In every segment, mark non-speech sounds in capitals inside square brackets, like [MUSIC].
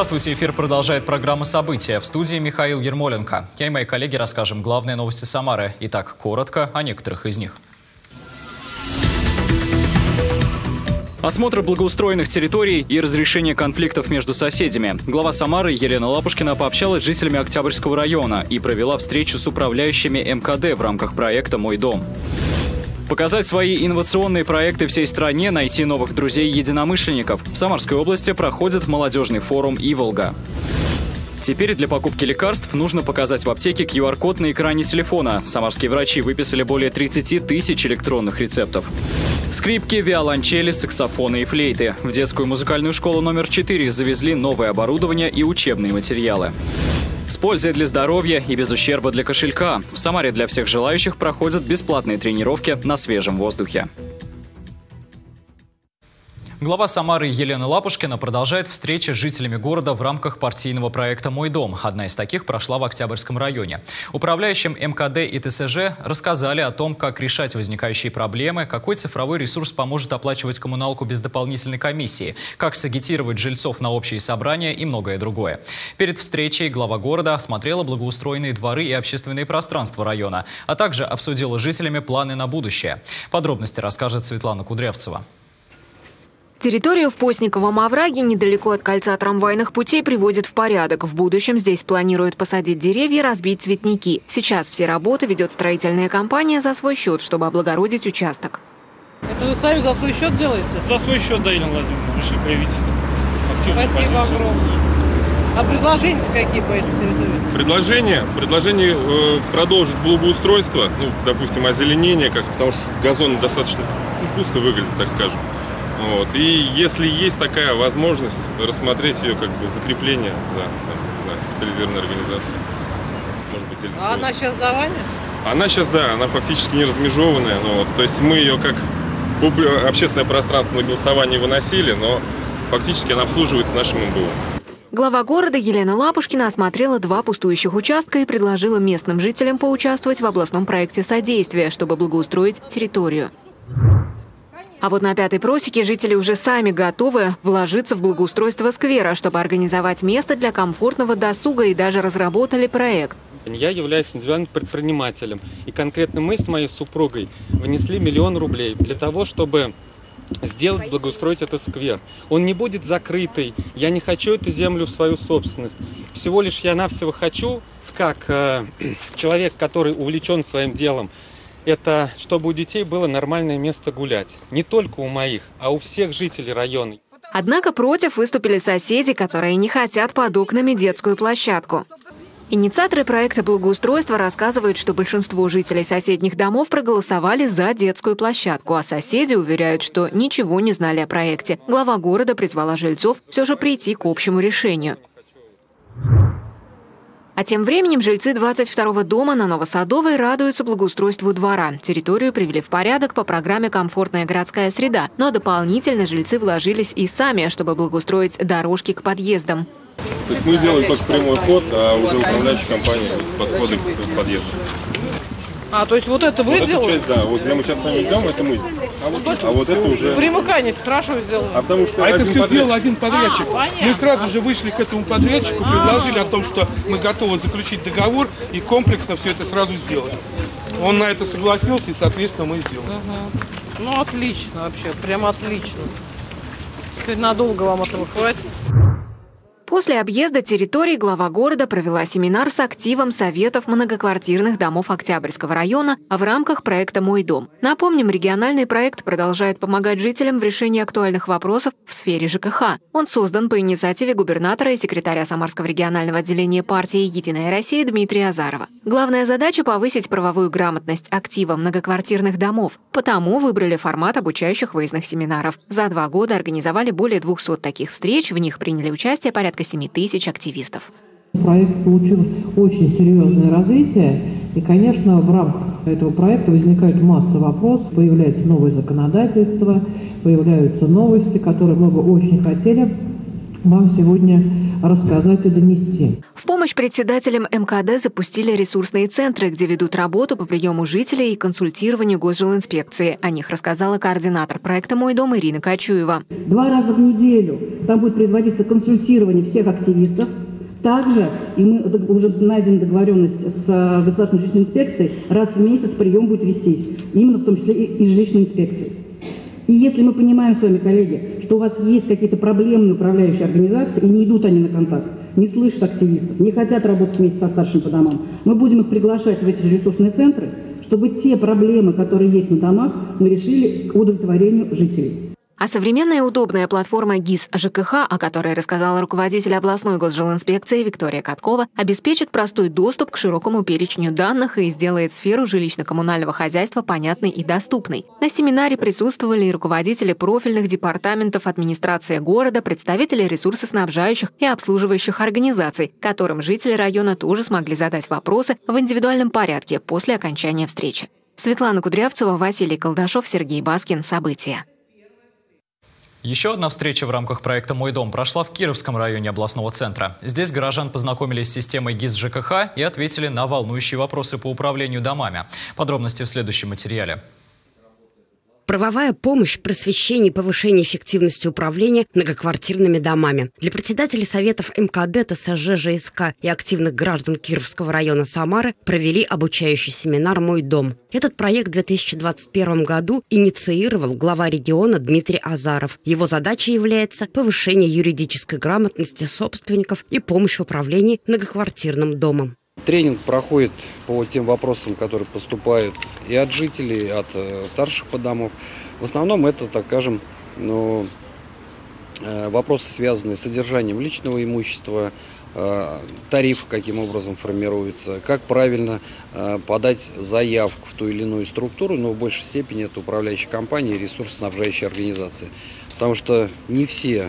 Здравствуйте, эфир продолжает программа «События». В студии Михаил Ермоленко. Я и мои коллеги расскажем главные новости Самары. Итак, коротко о некоторых из них. Осмотр благоустроенных территорий и разрешение конфликтов между соседями. Глава Самары Елена Лапушкина пообщалась с жителями Октябрьского района и провела встречу с управляющими МКД в рамках проекта «Мой дом». Показать свои инновационные проекты всей стране, найти новых друзей-единомышленников. В Самарской области проходит молодежный форум «Иволга». Теперь для покупки лекарств нужно показать в аптеке QR-код на экране телефона. Самарские врачи выписали более 30 тысяч электронных рецептов. Скрипки, виолончели, саксофоны и флейты. В детскую музыкальную школу номер 4 завезли новое оборудование и учебные материалы. С пользой для здоровья и без ущерба для кошелька. В Самаре для всех желающих проходят бесплатные тренировки на свежем воздухе. Глава Самары Елена Лапушкина продолжает встречи с жителями города в рамках партийного проекта «Мой дом». Одна из таких прошла в Октябрьском районе. Управляющим МКД и ТСЖ рассказали о том, как решать возникающие проблемы, какой цифровой ресурс поможет оплачивать коммуналку без дополнительной комиссии, как сагитировать жильцов на общие собрания и многое другое. Перед встречей глава города осмотрела благоустроенные дворы и общественные пространства района, а также обсудила с жителями планы на будущее. Подробности расскажет Светлана Кудрявцева. Территорию в Постниковом овраге недалеко от кольца трамвайных путей приводит в порядок. В будущем здесь планируют посадить деревья, разбить цветники. Сейчас все работы ведет строительная компания за свой счет, чтобы облагородить участок. Это вы сами за свой счет делаете? За свой счет, да, Елена Владимировна, решили проявить активную Спасибо позицию. огромное. А предложения какие по этой территории? Предложение, предложение э, продолжить благоустройство, ну, допустим, озеленение, как, потому что газоны достаточно ну, пусто выглядят, так скажем. Вот. И если есть такая возможность, рассмотреть ее как бы закрепление за там, не знаю, специализированной организацией. Может быть, или А она сейчас за вами? Она сейчас, да, она фактически не размежеванная. Ну, вот, то есть мы ее как общественное пространство на голосование выносили, но фактически она обслуживается нашим МБУ. Глава города Елена Лапушкина осмотрела два пустующих участка и предложила местным жителям поучаствовать в областном проекте содействия, чтобы благоустроить территорию. А вот на пятой просеке жители уже сами готовы вложиться в благоустройство сквера, чтобы организовать место для комфортного досуга и даже разработали проект. Я являюсь индивидуальным предпринимателем. И конкретно мы с моей супругой внесли миллион рублей для того, чтобы сделать, благоустроить этот сквер. Он не будет закрытый. Я не хочу эту землю в свою собственность. Всего лишь я навсего хочу, как э, [CLEARS THROAT] человек, который увлечен своим делом, это чтобы у детей было нормальное место гулять. Не только у моих, а у всех жителей района. Однако против выступили соседи, которые не хотят под окнами детскую площадку. Инициаторы проекта благоустройства рассказывают, что большинство жителей соседних домов проголосовали за детскую площадку, а соседи уверяют, что ничего не знали о проекте. Глава города призвала жильцов все же прийти к общему решению. А тем временем жильцы 22-го дома на Новосадовой радуются благоустройству двора. Территорию привели в порядок по программе «Комфортная городская среда». Но дополнительно жильцы вложились и сами, чтобы благоустроить дорожки к подъездам. То есть мы делаем только прямой ход, а уже управляющая компания подходы к подъезду. А, то есть вот это вы Вот эту делаете? часть, да, вот где мы сейчас с вами идем, это мы. А вот это уже... Примыкание это хорошо сделано. А потому что А это все подрядчик- делал один подрядчик. А, понятно. мы сразу же вышли к этому подрядчику, предложили о том, что мы готовы заключить договор и комплексно все это сразу сделать. Он на это согласился, и, соответственно, мы сделали. Ну, отлично вообще, прям отлично. Теперь надолго вам этого хватит. После объезда территории глава города провела семинар с активом Советов многоквартирных домов Октябрьского района в рамках проекта «Мой дом». Напомним, региональный проект продолжает помогать жителям в решении актуальных вопросов в сфере ЖКХ. Он создан по инициативе губернатора и секретаря Самарского регионального отделения партии «Единая Россия» Дмитрия Азарова. Главная задача – повысить правовую грамотность актива многоквартирных домов. Потому выбрали формат обучающих выездных семинаров. За два года организовали более 200 таких встреч, в них приняли участие порядка 7 тысяч активистов. Проект получил очень серьезное развитие, и, конечно, в рамках этого проекта возникает масса вопросов, появляется новое законодательство, появляются новости, которые мы бы очень хотели вам сегодня рассказать и донести. В помощь председателям МКД запустили ресурсные центры, где ведут работу по приему жителей и консультированию госжилинспекции. О них рассказала координатор проекта «Мой дом» Ирина Качуева. Два раза в неделю там будет производиться консультирование всех активистов. Также, и мы уже найдем договоренность с э, государственной жилищной инспекцией, раз в месяц прием будет вестись, именно в том числе и жилищной инспекции. И если мы понимаем с вами, коллеги, что у вас есть какие-то проблемные управляющие организации, и не идут они на контакт, не слышат активистов, не хотят работать вместе со старшими по домам, мы будем их приглашать в эти же ресурсные центры, чтобы те проблемы, которые есть на домах, мы решили к удовлетворению жителей. А современная удобная платформа ГИС ЖКХ, о которой рассказала руководитель областной госжилинспекции Виктория Каткова, обеспечит простой доступ к широкому перечню данных и сделает сферу жилищно-коммунального хозяйства понятной и доступной. На семинаре присутствовали и руководители профильных департаментов администрации города, представители ресурсоснабжающих и обслуживающих организаций, которым жители района тоже смогли задать вопросы в индивидуальном порядке после окончания встречи. Светлана Кудрявцева, Василий Колдашов, Сергей Баскин. События. Еще одна встреча в рамках проекта «Мой дом» прошла в Кировском районе областного центра. Здесь горожан познакомились с системой ГИС ЖКХ и ответили на волнующие вопросы по управлению домами. Подробности в следующем материале. Правовая помощь, просвещение и повышение эффективности управления многоквартирными домами. Для председателей Советов МКД, ТСЖ, ЖСК и активных граждан Кировского района Самары провели обучающий семинар «Мой дом». Этот проект в 2021 году инициировал глава региона Дмитрий Азаров. Его задачей является повышение юридической грамотности собственников и помощь в управлении многоквартирным домом. Тренинг проходит по тем вопросам, которые поступают и от жителей, и от э, старших по домов. В основном это, так скажем, ну, э, вопросы, связанные с содержанием личного имущества, э, тариф каким образом формируется, как правильно подать заявку в ту или иную структуру, но в большей степени это управляющие компании и ресурсоснабжающие организации. Потому что не все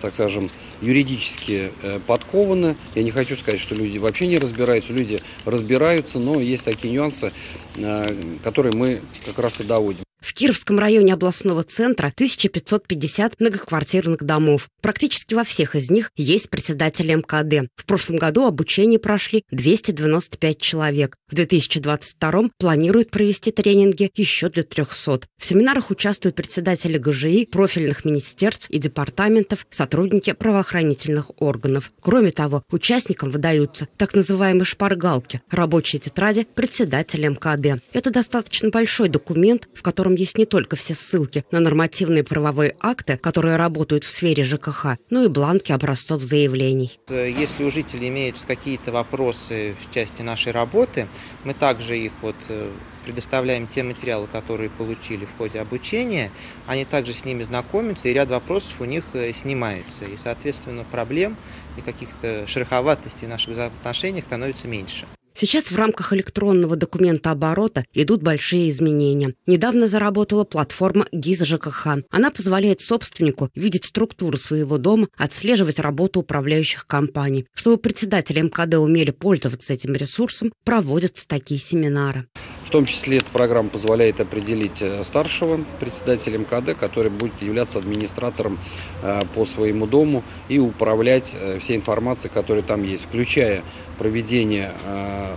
так скажем, юридически э, подкованы. Я не хочу сказать, что люди вообще не разбираются. Люди разбираются, но есть такие нюансы, э, которые мы как раз и доводим. В Кировском районе областного центра 1550 многоквартирных домов. Практически во всех из них есть председатель МКД. В прошлом году обучение прошли 295 человек. В 2022 планируют провести тренинги еще для 300. В семинарах участвуют председатели ГЖИ, профильных министерств и департаментов, сотрудники правоохранительных органов. Кроме того, участникам выдаются так называемые шпаргалки – рабочие тетради председателя МКД. Это достаточно большой документ, в котором котором есть не только все ссылки на нормативные правовые акты, которые работают в сфере ЖКХ, но и бланки образцов заявлений. Если у жителей имеются какие-то вопросы в части нашей работы, мы также их вот э, предоставляем те материалы, которые получили в ходе обучения, они также с ними знакомятся, и ряд вопросов у них э, снимается. И, соответственно, проблем и каких-то шероховатостей в наших взаимоотношениях становится меньше. Сейчас в рамках электронного документа оборота идут большие изменения. Недавно заработала платформа ГИЗ ЖКХ. Она позволяет собственнику видеть структуру своего дома, отслеживать работу управляющих компаний. Чтобы председатели МКД умели пользоваться этим ресурсом, проводятся такие семинары. В том числе эта программа позволяет определить э, старшего председателя МКД, который будет являться администратором э, по своему дому и управлять э, всей информацией, которая там есть, включая проведение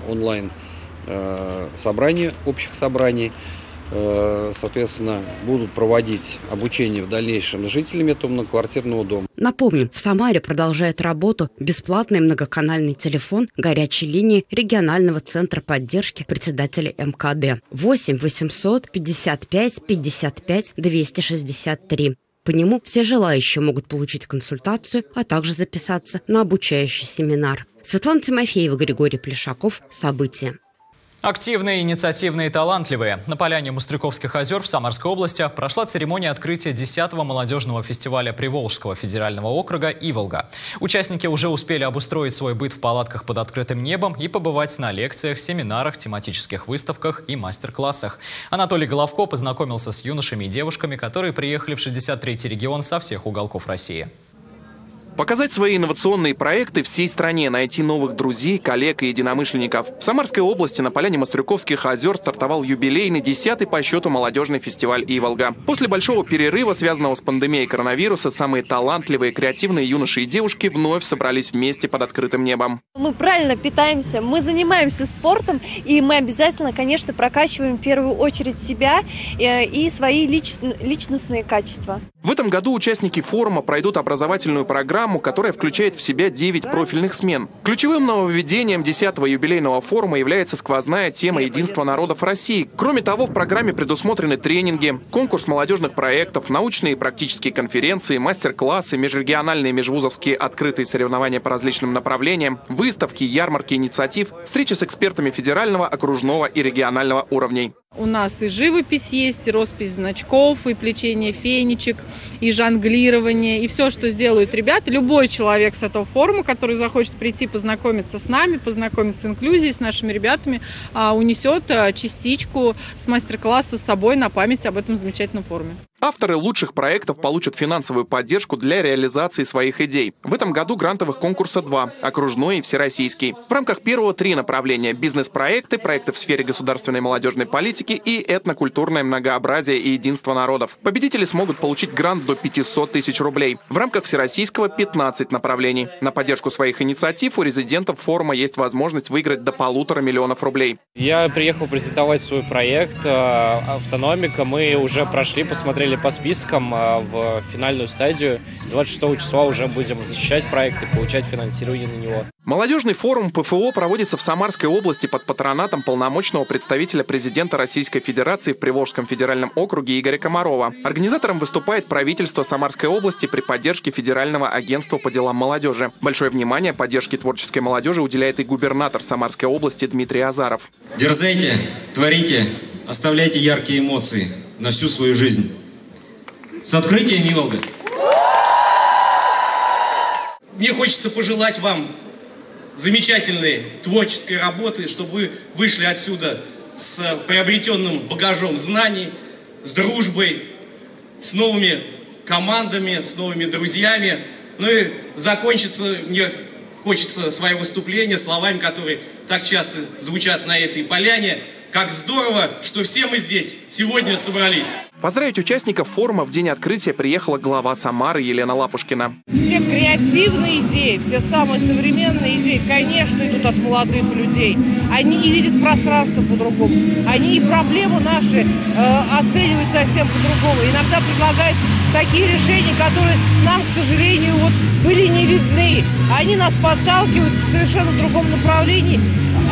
онлайн собраний, общих собраний, соответственно, будут проводить обучение в дальнейшем жителями этого многоквартирного дома. Напомним, в Самаре продолжает работу бесплатный многоканальный телефон горячей линии регионального центра поддержки председателей МКД 8 800 55 55 263. По нему все желающие могут получить консультацию, а также записаться на обучающий семинар. Светлана Тимофеева, Григорий Плешаков. События. Активные, инициативные и талантливые. На поляне Мустряковских озер в Самарской области прошла церемония открытия 10-го молодежного фестиваля Приволжского федерального округа «Иволга». Участники уже успели обустроить свой быт в палатках под открытым небом и побывать на лекциях, семинарах, тематических выставках и мастер-классах. Анатолий Головко познакомился с юношами и девушками, которые приехали в 63-й регион со всех уголков России. Показать свои инновационные проекты всей стране, найти новых друзей, коллег и единомышленников. В Самарской области на поляне Мастрюковских озер стартовал юбилейный десятый по счету молодежный фестиваль «Иволга». После большого перерыва, связанного с пандемией коронавируса, самые талантливые, креативные юноши и девушки вновь собрались вместе под открытым небом. Мы правильно питаемся, мы занимаемся спортом, и мы обязательно, конечно, прокачиваем в первую очередь себя э, и свои личностные качества. В этом году участники форума пройдут образовательную программу, которая включает в себя 9 профильных смен. Ключевым нововведением 10-го юбилейного форума является сквозная тема единства народов России. Кроме того, в программе предусмотрены тренинги, конкурс молодежных проектов, научные и практические конференции, мастер-классы, межрегиональные и межвузовские открытые соревнования по различным направлениям, выставки, ярмарки инициатив, встречи с экспертами федерального, окружного и регионального уровней. У нас и живопись есть, и роспись значков, и плечение фенечек, и жонглирование, и все, что сделают ребята. Любой человек с этого форума, который захочет прийти познакомиться с нами, познакомиться с инклюзией, с нашими ребятами, а, унесет а, частичку с мастер-класса с собой на память об этом замечательном форуме. Авторы лучших проектов получат финансовую поддержку для реализации своих идей. В этом году грантовых конкурса два – окружной и всероссийский. В рамках первого три направления – бизнес-проекты, проекты в сфере государственной молодежной политики и этнокультурное многообразие и единство народов. Победители смогут получить грант до 500 тысяч рублей. В рамках всероссийского – 15 направлений. На поддержку своих инициатив у резидентов форума есть возможность выиграть до полутора миллионов рублей. Я приехал презентовать свой проект э, «Автономика». Мы уже прошли, посмотрели по спискам а, в финальную стадию. 26 числа уже будем защищать проект и получать финансирование на него. Молодежный форум ПФО проводится в Самарской области под патронатом полномочного представителя президента Российской Федерации в Приволжском федеральном округе Игоря Комарова. Организатором выступает правительство Самарской области при поддержке Федерального агентства по делам молодежи. Большое внимание поддержке творческой молодежи уделяет и губернатор Самарской области Дмитрий Азаров. Дерзайте, творите, оставляйте яркие эмоции на всю свою жизнь. С открытием Иволга! Мне хочется пожелать вам замечательной творческой работы, чтобы вы вышли отсюда с приобретенным багажом знаний, с дружбой, с новыми командами, с новыми друзьями. Ну и закончится, мне хочется свое выступление словами, которые так часто звучат на этой поляне. Как здорово, что все мы здесь сегодня собрались. Поздравить участников форума в день открытия приехала глава Самары Елена Лапушкина. Все креативные идеи, все самые современные идеи, конечно, идут от молодых людей. Они и видят пространство по-другому. Они и проблемы наши э, оценивают совсем по-другому. Иногда предлагают такие решения, которые нам, к сожалению, вот были не видны. Они нас подталкивают в совершенно другом направлении,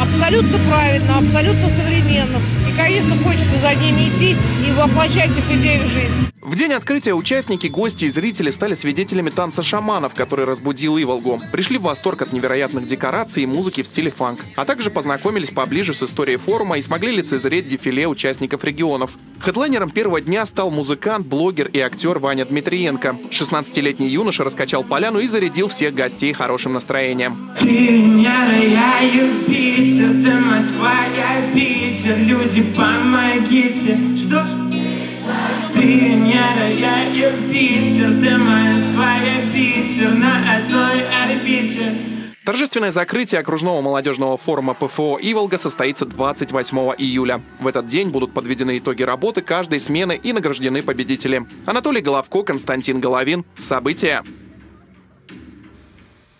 абсолютно правильно, абсолютно современном. И, конечно, хочется за ними идти и воплощать их идеи в жизнь. В день открытия участники, гости и зрители стали свидетелями танца шаманов, который разбудил Иволгу. Пришли в восторг от невероятных декораций и музыки в стиле фанк. А также познакомились поближе с историей форума и смогли лицезреть дефиле участников регионов. Хедлайнером первого дня стал музыкант, блогер и актер Ваня Дмитриенко. 16-летний юноша раскачал поляну и зарядил всех гостей хорошим настроением. Ты Венера, я Юпитер, ты Москва, я Питер, люди, помогите. Что? Я Юпитер, ты Москва, я Питер, на одной орбите. Торжественное закрытие окружного молодежного форума ПФО «Иволга» состоится 28 июля. В этот день будут подведены итоги работы каждой смены и награждены победители. Анатолий Головко, Константин Головин. События.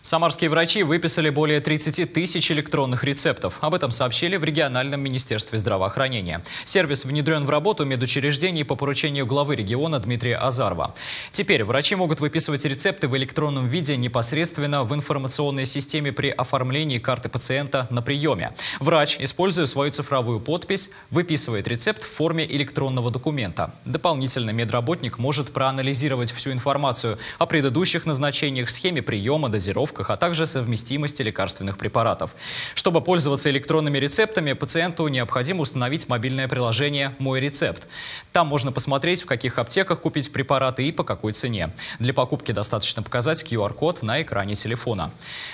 Самарские врачи выписали более 30 тысяч электронных рецептов. Об этом сообщили в региональном министерстве здравоохранения. Сервис внедрен в работу медучреждений по поручению главы региона Дмитрия Азарова. Теперь врачи могут выписывать рецепты в электронном виде непосредственно в информационной системе при оформлении карты пациента на приеме. Врач, используя свою цифровую подпись, выписывает рецепт в форме электронного документа. Дополнительно медработник может проанализировать всю информацию о предыдущих назначениях, схеме приема, дозировке, дозировках, а также совместимости лекарственных препаратов. Чтобы пользоваться электронными рецептами, пациенту необходимо установить мобильное приложение «Мой рецепт». Там можно посмотреть, в каких аптеках купить препараты и по какой цене. Для покупки достаточно показать QR-код на экране телефона.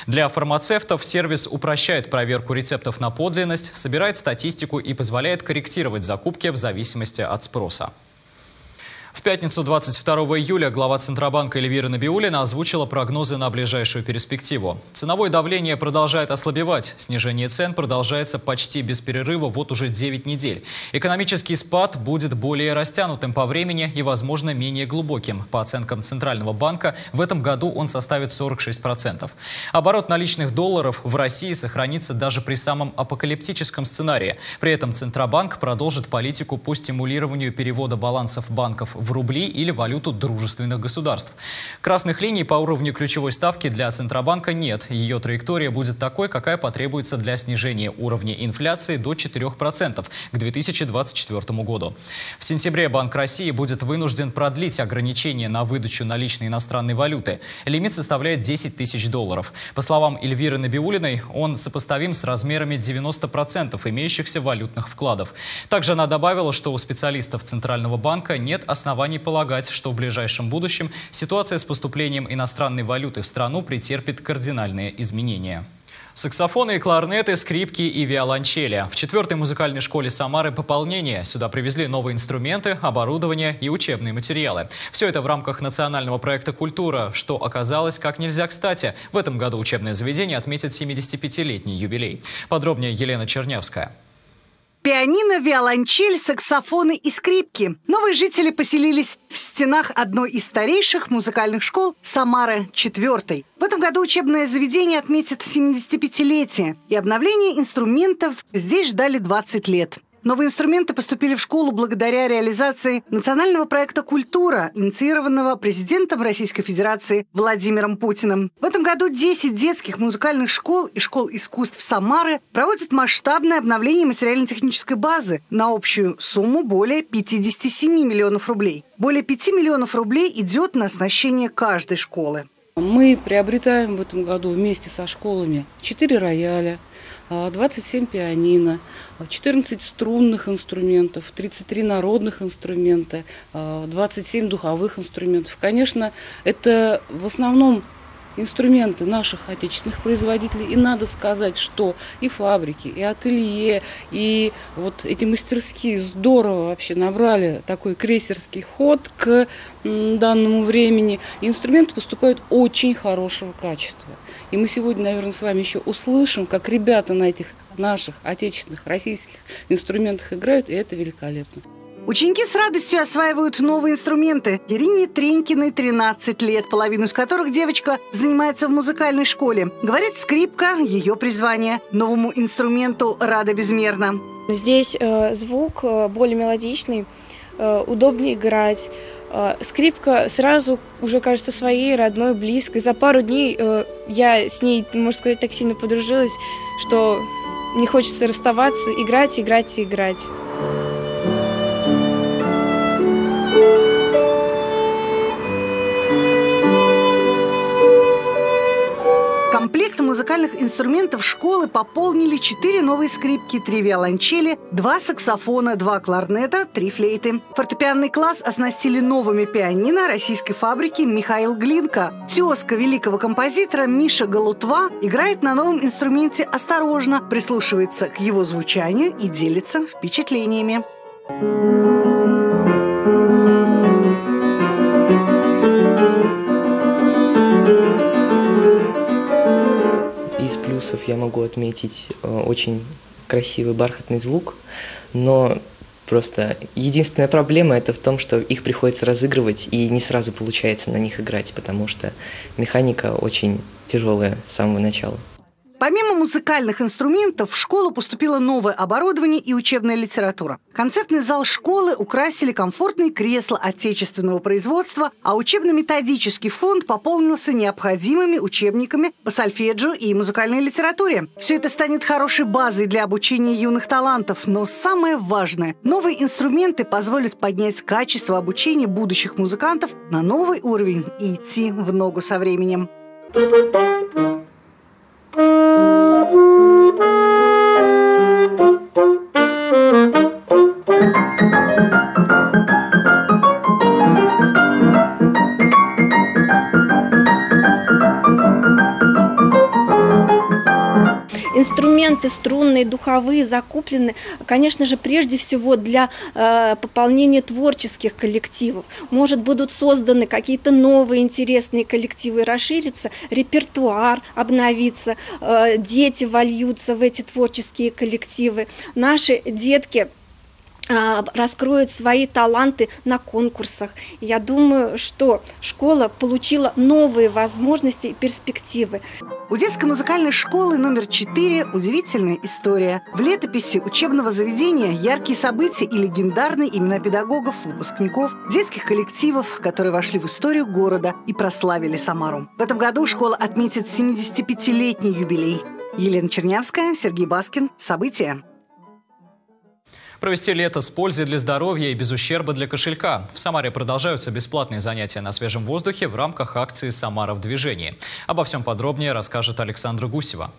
Для фармацевтов сервис упрощает проверку рецептов на подлинность, собирает статистику и позволяет корректировать закупки в зависимости от спроса. В пятницу 22 июля глава Центробанка Эльвира Набиулина озвучила прогнозы на ближайшую перспективу. Ценовое давление продолжает ослабевать. Снижение цен продолжается почти без перерыва вот уже 9 недель. Экономический спад будет более растянутым по времени и, возможно, менее глубоким. По оценкам Центрального банка, в этом году он составит 46%. Оборот наличных долларов в России сохранится даже при самом апокалиптическом сценарии. При этом Центробанк продолжит политику по стимулированию перевода балансов банков в рубли или валюту дружественных государств. Красных линий по уровню ключевой ставки для Центробанка нет. Ее траектория будет такой, какая потребуется для снижения уровня инфляции до 4% к 2024 году. В сентябре Банк России будет вынужден продлить ограничения на выдачу наличной иностранной валюты. Лимит составляет 10 тысяч долларов. По словам Эльвиры Набиулиной, он сопоставим с размерами 90% имеющихся валютных вкладов. Также она добавила, что у специалистов Центрального банка нет оснований оснований полагать, что в ближайшем будущем ситуация с поступлением иностранной валюты в страну претерпит кардинальные изменения. Саксофоны кларнеты, скрипки и виолончели. В четвертой музыкальной школе Самары пополнение. Сюда привезли новые инструменты, оборудование и учебные материалы. Все это в рамках национального проекта «Культура», что оказалось как нельзя кстати. В этом году учебное заведение отметит 75-летний юбилей. Подробнее Елена Чернявская. Пианино, виолончель, саксофоны и скрипки. Новые жители поселились в стенах одной из старейших музыкальных школ Самары, четвертой. В этом году учебное заведение отметит 75-летие, и обновление инструментов здесь ждали 20 лет. Новые инструменты поступили в школу благодаря реализации национального проекта «Культура», инициированного президентом Российской Федерации Владимиром Путиным. В этом году 10 детских музыкальных школ и школ искусств Самары проводят масштабное обновление материально-технической базы на общую сумму более 57 миллионов рублей. Более 5 миллионов рублей идет на оснащение каждой школы. Мы приобретаем в этом году вместе со школами 4 рояля, 27 пианино, 14 струнных инструментов, 33 народных инструмента, 27 духовых инструментов. Конечно, это в основном инструменты наших отечественных производителей. И надо сказать, что и фабрики, и ателье, и вот эти мастерские здорово вообще набрали такой крейсерский ход к данному времени. И инструменты поступают очень хорошего качества. И мы сегодня, наверное, с вами еще услышим, как ребята на этих наших отечественных российских инструментах играют, и это великолепно. Ученики с радостью осваивают новые инструменты. Ирине Тренькиной 13 лет, половину из которых девочка занимается в музыкальной школе. Говорит, скрипка – ее призвание. Новому инструменту рада безмерно. Здесь э, звук э, более мелодичный, э, удобнее играть. Э, скрипка сразу уже кажется своей, родной, близкой. За пару дней э, я с ней, можно сказать, так сильно подружилась, что не хочется расставаться, играть, играть и играть. Музыкальных инструментов школы пополнили четыре новые скрипки, три виолончели, два саксофона, два кларнета, три флейты. Фортепианный класс оснастили новыми пианино российской фабрики Михаил Глинка. Тезка великого композитора Миша Галутва играет на новом инструменте осторожно, прислушивается к его звучанию и делится впечатлениями. Плюсов я могу отметить э, очень красивый бархатный звук, но просто единственная проблема это в том, что их приходится разыгрывать и не сразу получается на них играть, потому что механика очень тяжелая с самого начала. Помимо музыкальных инструментов, в школу поступило новое оборудование и учебная литература. Концертный зал школы украсили комфортные кресла отечественного производства, а учебно-методический фонд пополнился необходимыми учебниками по сольфеджио и музыкальной литературе. Все это станет хорошей базой для обучения юных талантов, но самое важное – новые инструменты позволят поднять качество обучения будущих музыкантов на новый уровень и идти в ногу со временем. Инструменты струнные, духовые закуплены, конечно же, прежде всего для э, пополнения творческих коллективов. Может, будут созданы какие-то новые интересные коллективы, расширится репертуар, обновится, э, дети вольются в эти творческие коллективы. Наши детки раскроют свои таланты на конкурсах. Я думаю, что школа получила новые возможности и перспективы. У детской музыкальной школы номер 4 удивительная история. В летописи учебного заведения яркие события и легендарные имена педагогов, выпускников, детских коллективов, которые вошли в историю города и прославили Самару. В этом году школа отметит 75-летний юбилей. Елена Чернявская, Сергей Баскин. События. Провести лето с пользой для здоровья и без ущерба для кошелька. В Самаре продолжаются бесплатные занятия на свежем воздухе в рамках акции «Самара в движении». Обо всем подробнее расскажет Александра Гусева.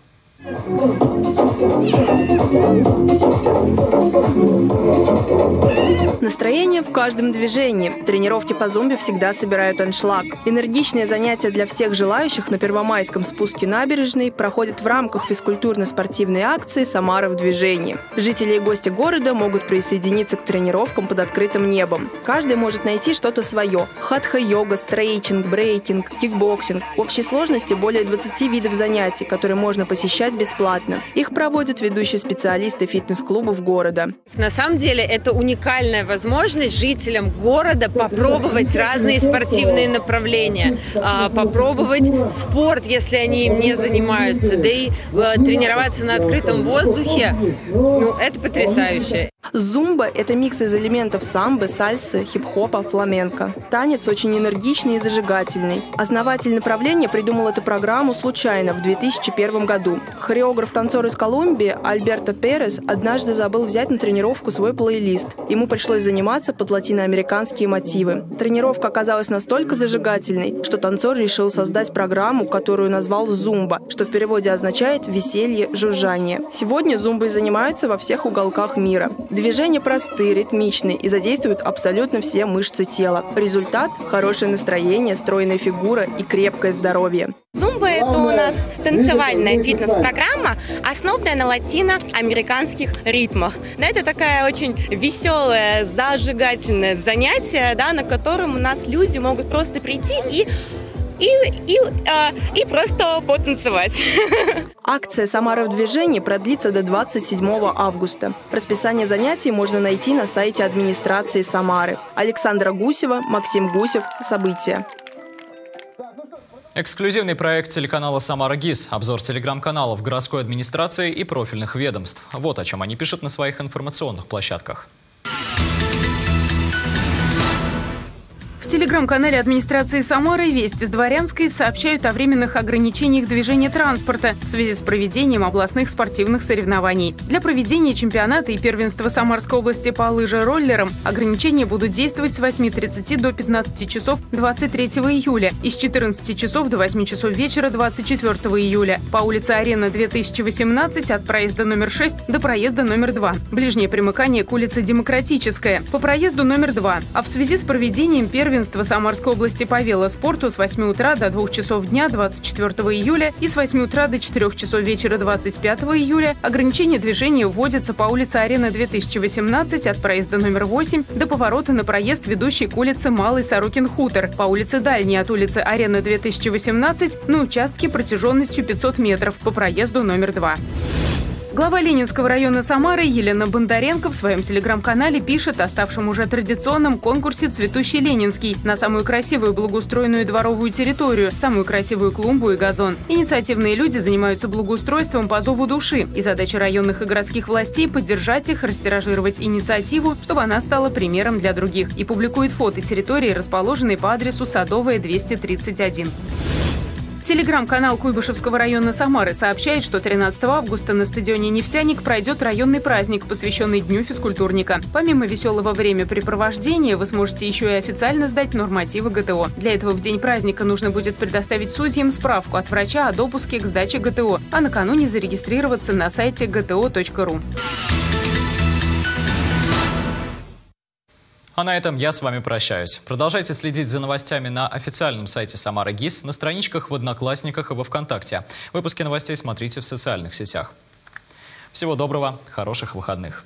Настроение в каждом движении. Тренировки по зумбе всегда собирают аншлаг. Энергичные занятия для всех желающих на Первомайском спуске набережной проходят в рамках физкультурно-спортивной акции «Самара в движении». Жители и гости города могут присоединиться к тренировкам под открытым небом. Каждый может найти что-то свое. Хатха-йога, стрейчинг, брейкинг, кикбоксинг. В общей сложности более 20 видов занятий, которые можно посещать бесплатно. Их проводят ведущие специалисты фитнес-клубов города. На самом деле это уникальная возможность жителям города попробовать разные спортивные направления, а, попробовать спорт, если они им не занимаются, да и э, тренироваться на открытом воздухе. Ну, это потрясающе. Зумба – это микс из элементов самбы, сальсы, хип-хопа, фламенко. Танец очень энергичный и зажигательный. Основатель направления придумал эту программу случайно в 2001 году. Хореограф-танцор из Колумбии Альберто Перес однажды забыл взять на тренировку свой плейлист. Ему пришлось заниматься под латиноамериканские мотивы. Тренировка оказалась настолько зажигательной, что танцор решил создать программу, которую назвал «Зумба», что в переводе означает «веселье, жужжание». Сегодня зумбой занимаются во всех уголках мира. Движения простые, ритмичные и задействуют абсолютно все мышцы тела. Результат – хорошее настроение, стройная фигура и крепкое здоровье. Зумба – это у нас танцевальная фитнес-программа, основанная на латиноамериканских ритмах. Это такая очень веселое, зажигательное занятие, да, на котором у нас люди могут просто прийти и и, и, э, и просто потанцевать. [LAUGHS] Акция «Самара в движении» продлится до 27 августа. Расписание занятий можно найти на сайте администрации Самары. Александра Гусева, Максим Гусев. События. Эксклюзивный проект телеканала «Самара ГИС». Обзор телеграм-каналов городской администрации и профильных ведомств. Вот о чем они пишут на своих информационных площадках. Телеграм-канале администрации Самары «Вести с Дворянской» сообщают о временных ограничениях движения транспорта в связи с проведением областных спортивных соревнований. Для проведения чемпионата и первенства Самарской области по лыжероллерам ограничения будут действовать с 8.30 до 15 часов 23 июля и с 14 часов до 8 часов вечера 24 июля по улице Арена 2018 от проезда номер 6 до проезда номер 2. Ближнее примыкание к улице Демократическая по проезду номер 2. А в связи с проведением первенства первенства Самарской области по велоспорту с 8 утра до 2 часов дня 24 июля и с 8 утра до 4 часов вечера 25 июля ограничение движения вводится по улице Арена 2018 от проезда номер 8 до поворота на проезд, ведущий к улице Малый Сорокин-Хутор, по улице Дальней от улицы Арена 2018 на участке протяженностью 500 метров по проезду номер 2. Глава Ленинского района Самары Елена Бондаренко в своем телеграм-канале пишет о ставшем уже традиционном конкурсе «Цветущий Ленинский» на самую красивую благоустроенную дворовую территорию, самую красивую клумбу и газон. Инициативные люди занимаются благоустройством по зову души, и задача районных и городских властей – поддержать их, растиражировать инициативу, чтобы она стала примером для других, и публикует фото территории, расположенной по адресу Садовая, 231. Телеграм-канал Куйбышевского района Самары сообщает, что 13 августа на стадионе «Нефтяник» пройдет районный праздник, посвященный Дню физкультурника. Помимо веселого времяпрепровождения, вы сможете еще и официально сдать нормативы ГТО. Для этого в день праздника нужно будет предоставить судьям справку от врача о допуске к сдаче ГТО, а накануне зарегистрироваться на сайте gto.ru. А на этом я с вами прощаюсь. Продолжайте следить за новостями на официальном сайте Самара ГИС, на страничках в Одноклассниках и во Вконтакте. Выпуски новостей смотрите в социальных сетях. Всего доброго, хороших выходных.